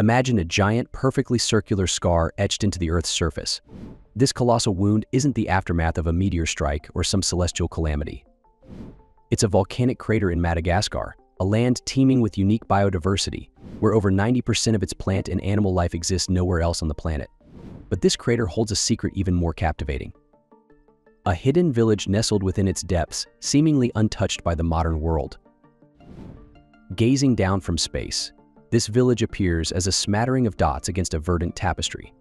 Imagine a giant, perfectly circular scar etched into the Earth's surface. This colossal wound isn't the aftermath of a meteor strike or some celestial calamity. It's a volcanic crater in Madagascar, a land teeming with unique biodiversity, where over 90% of its plant and animal life exists nowhere else on the planet. But this crater holds a secret even more captivating. A hidden village nestled within its depths, seemingly untouched by the modern world. Gazing down from space, this village appears as a smattering of dots against a verdant tapestry.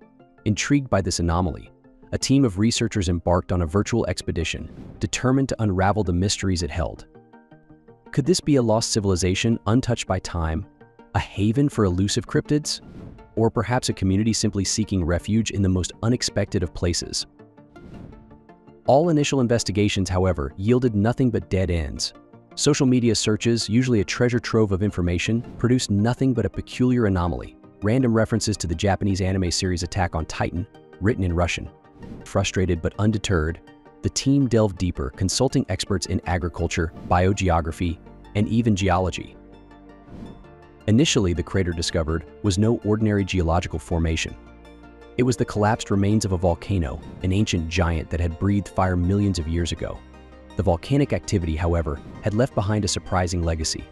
Intrigued by this anomaly, a team of researchers embarked on a virtual expedition, determined to unravel the mysteries it held. Could this be a lost civilization untouched by time, a haven for elusive cryptids, or perhaps a community simply seeking refuge in the most unexpected of places? All initial investigations, however, yielded nothing but dead ends. Social media searches, usually a treasure trove of information, produced nothing but a peculiar anomaly. Random references to the Japanese anime series Attack on Titan, written in Russian. Frustrated but undeterred, the team delved deeper, consulting experts in agriculture, biogeography, and even geology. Initially, the crater discovered was no ordinary geological formation. It was the collapsed remains of a volcano, an ancient giant that had breathed fire millions of years ago. The volcanic activity, however, had left behind a surprising legacy.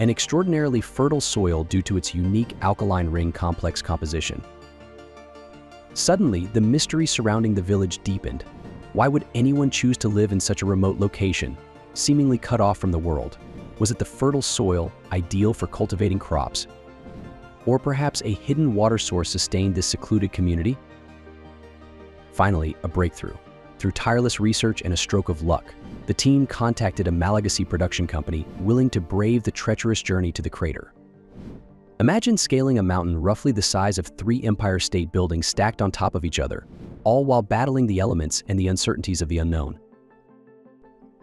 An extraordinarily fertile soil due to its unique alkaline ring complex composition. Suddenly, the mystery surrounding the village deepened. Why would anyone choose to live in such a remote location, seemingly cut off from the world? Was it the fertile soil, ideal for cultivating crops, or perhaps a hidden water source sustained this secluded community? Finally, a breakthrough. Through tireless research and a stroke of luck, the team contacted a Malagasy production company willing to brave the treacherous journey to the crater. Imagine scaling a mountain roughly the size of three Empire State Buildings stacked on top of each other, all while battling the elements and the uncertainties of the unknown.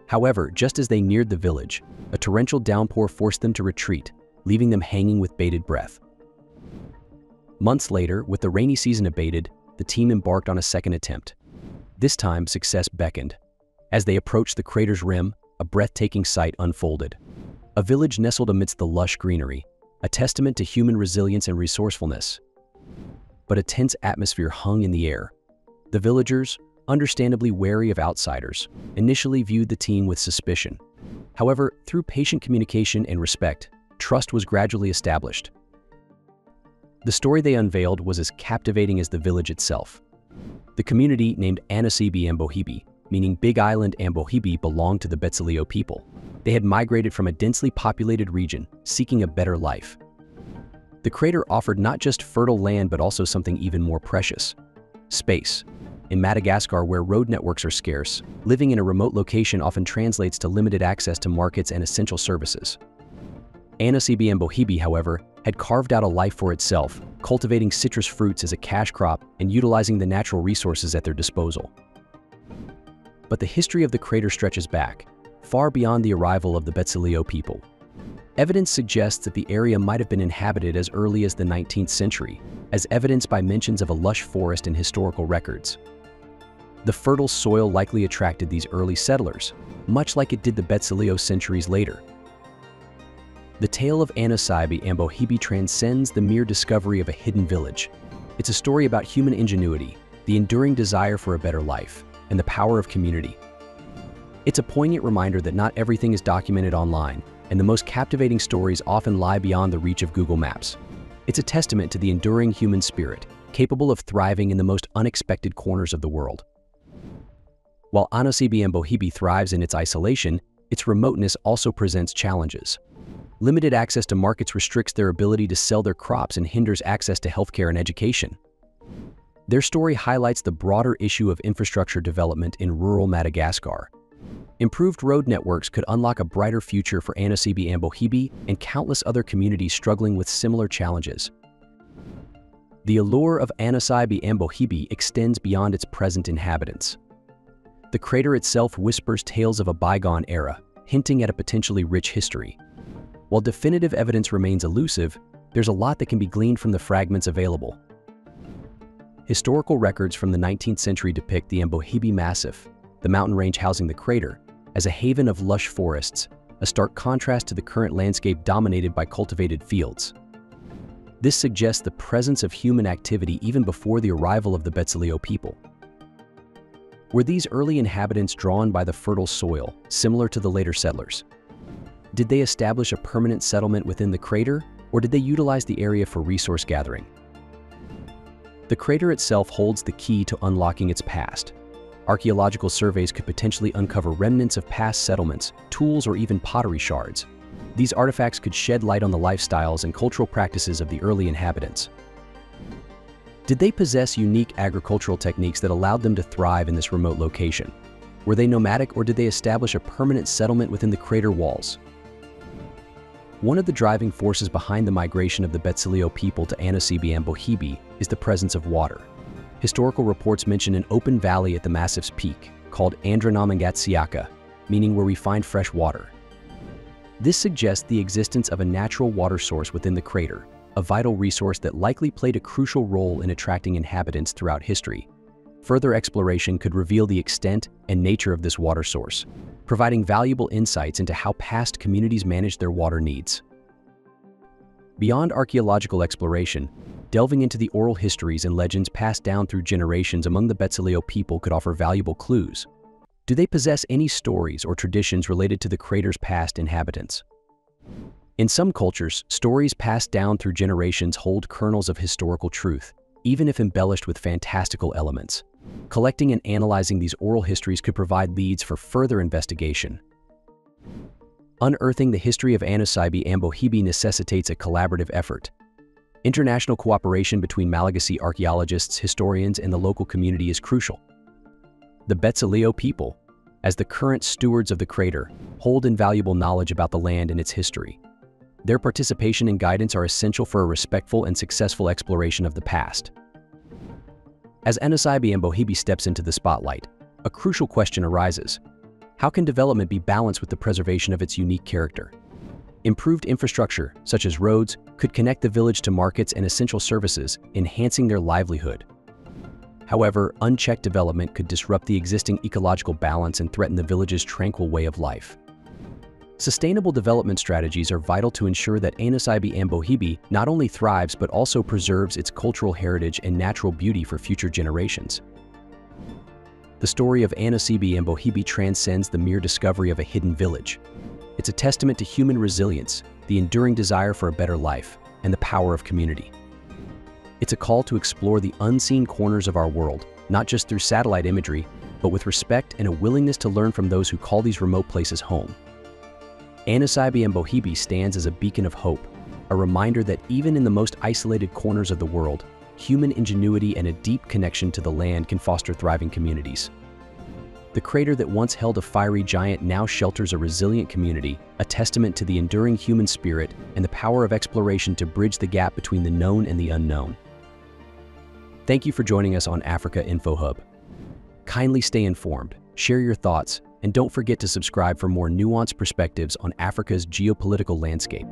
However, just as they neared the village, a torrential downpour forced them to retreat, leaving them hanging with bated breath. Months later, with the rainy season abated, the team embarked on a second attempt. This time, success beckoned. As they approached the crater's rim, a breathtaking sight unfolded. A village nestled amidst the lush greenery, a testament to human resilience and resourcefulness. But a tense atmosphere hung in the air. The villagers, understandably wary of outsiders, initially viewed the team with suspicion. However, through patient communication and respect, trust was gradually established. The story they unveiled was as captivating as the village itself. The community named Anasibi Ambohibi, meaning Big Island Ambohibi belonged to the Betsileo people. They had migrated from a densely populated region, seeking a better life. The crater offered not just fertile land but also something even more precious. Space. In Madagascar, where road networks are scarce, living in a remote location often translates to limited access to markets and essential services. Anasibi Ambohibi, however, had carved out a life for itself, cultivating citrus fruits as a cash crop and utilizing the natural resources at their disposal. But the history of the crater stretches back, far beyond the arrival of the Betsileo people. Evidence suggests that the area might have been inhabited as early as the 19th century, as evidenced by mentions of a lush forest in historical records. The fertile soil likely attracted these early settlers, much like it did the Betsileo centuries later. The tale of Anasibi Ambohibi transcends the mere discovery of a hidden village. It's a story about human ingenuity, the enduring desire for a better life, and the power of community. It's a poignant reminder that not everything is documented online, and the most captivating stories often lie beyond the reach of Google Maps. It's a testament to the enduring human spirit, capable of thriving in the most unexpected corners of the world. While Anasibi Ambohibi thrives in its isolation, its remoteness also presents challenges. Limited access to markets restricts their ability to sell their crops and hinders access to healthcare and education. Their story highlights the broader issue of infrastructure development in rural Madagascar. Improved road networks could unlock a brighter future for Anasibi Ambohibi and countless other communities struggling with similar challenges. The allure of Anasibi Ambohibi extends beyond its present inhabitants. The crater itself whispers tales of a bygone era, hinting at a potentially rich history. While definitive evidence remains elusive, there's a lot that can be gleaned from the fragments available. Historical records from the 19th century depict the Ambohibi Massif, the mountain range housing the crater, as a haven of lush forests, a stark contrast to the current landscape dominated by cultivated fields. This suggests the presence of human activity even before the arrival of the Betsileo people. Were these early inhabitants drawn by the fertile soil, similar to the later settlers? Did they establish a permanent settlement within the crater, or did they utilize the area for resource gathering? The crater itself holds the key to unlocking its past. Archaeological surveys could potentially uncover remnants of past settlements, tools, or even pottery shards. These artifacts could shed light on the lifestyles and cultural practices of the early inhabitants. Did they possess unique agricultural techniques that allowed them to thrive in this remote location? Were they nomadic or did they establish a permanent settlement within the crater walls? One of the driving forces behind the migration of the Betsileo people to Anasibi Ambohibi is the presence of water. Historical reports mention an open valley at the massif's peak, called Andranamengatsiaka, meaning where we find fresh water. This suggests the existence of a natural water source within the crater, a vital resource that likely played a crucial role in attracting inhabitants throughout history. Further exploration could reveal the extent and nature of this water source, providing valuable insights into how past communities managed their water needs. Beyond archaeological exploration, delving into the oral histories and legends passed down through generations among the Betsileo people could offer valuable clues. Do they possess any stories or traditions related to the crater's past inhabitants? In some cultures, stories passed down through generations hold kernels of historical truth, even if embellished with fantastical elements. Collecting and analyzing these oral histories could provide leads for further investigation. Unearthing the history of Anasibi Ambohibi necessitates a collaborative effort. International cooperation between Malagasy archaeologists, historians, and the local community is crucial. The Betsileo people, as the current stewards of the crater, hold invaluable knowledge about the land and its history. Their participation and guidance are essential for a respectful and successful exploration of the past. As Anasibi Ambohibi steps into the spotlight, a crucial question arises. How can development be balanced with the preservation of its unique character? Improved infrastructure, such as roads, could connect the village to markets and essential services, enhancing their livelihood. However, unchecked development could disrupt the existing ecological balance and threaten the village's tranquil way of life. Sustainable development strategies are vital to ensure that Anasibi Ambohibi not only thrives but also preserves its cultural heritage and natural beauty for future generations. The story of Anasibi Ambohibi transcends the mere discovery of a hidden village. It's a testament to human resilience, the enduring desire for a better life, and the power of community. It's a call to explore the unseen corners of our world, not just through satellite imagery, but with respect and a willingness to learn from those who call these remote places home. Anasibi Ambohibi stands as a beacon of hope, a reminder that even in the most isolated corners of the world, human ingenuity and a deep connection to the land can foster thriving communities. The crater that once held a fiery giant now shelters a resilient community, a testament to the enduring human spirit and the power of exploration to bridge the gap between the known and the unknown. Thank you for joining us on Africa Info Hub. Kindly stay informed, share your thoughts, and don't forget to subscribe for more nuanced perspectives on Africa's geopolitical landscape.